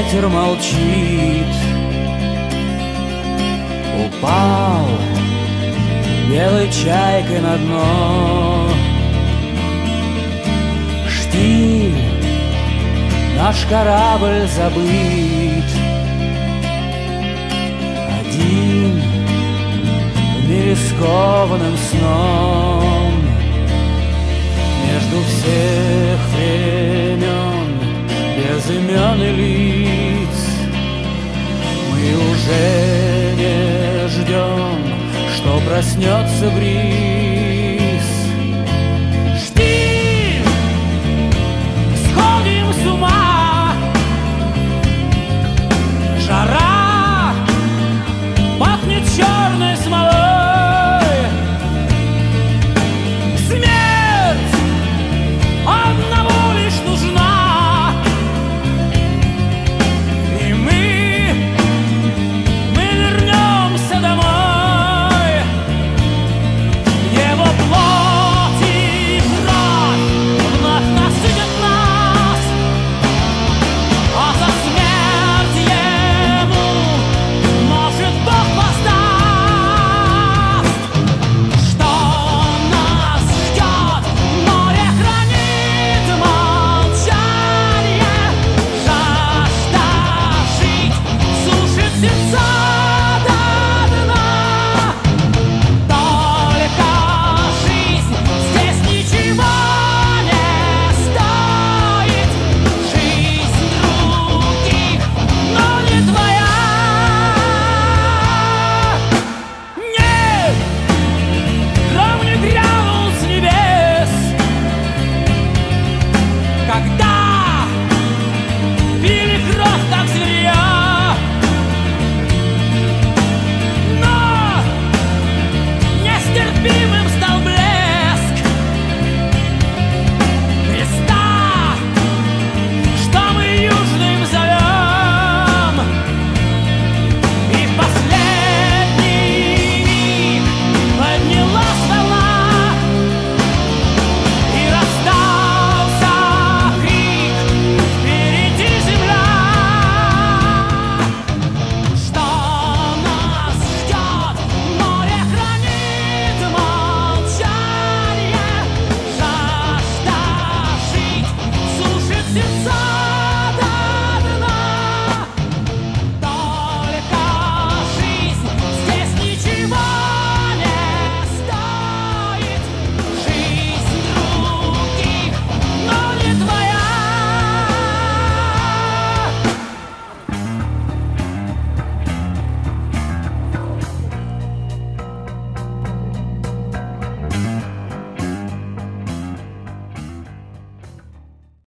ветер молчит. Упал белой чайкой на дно. Штиль, наш корабль забыт. Один в мире сном. Между всех времен без имен и лиц Мы уже не it's all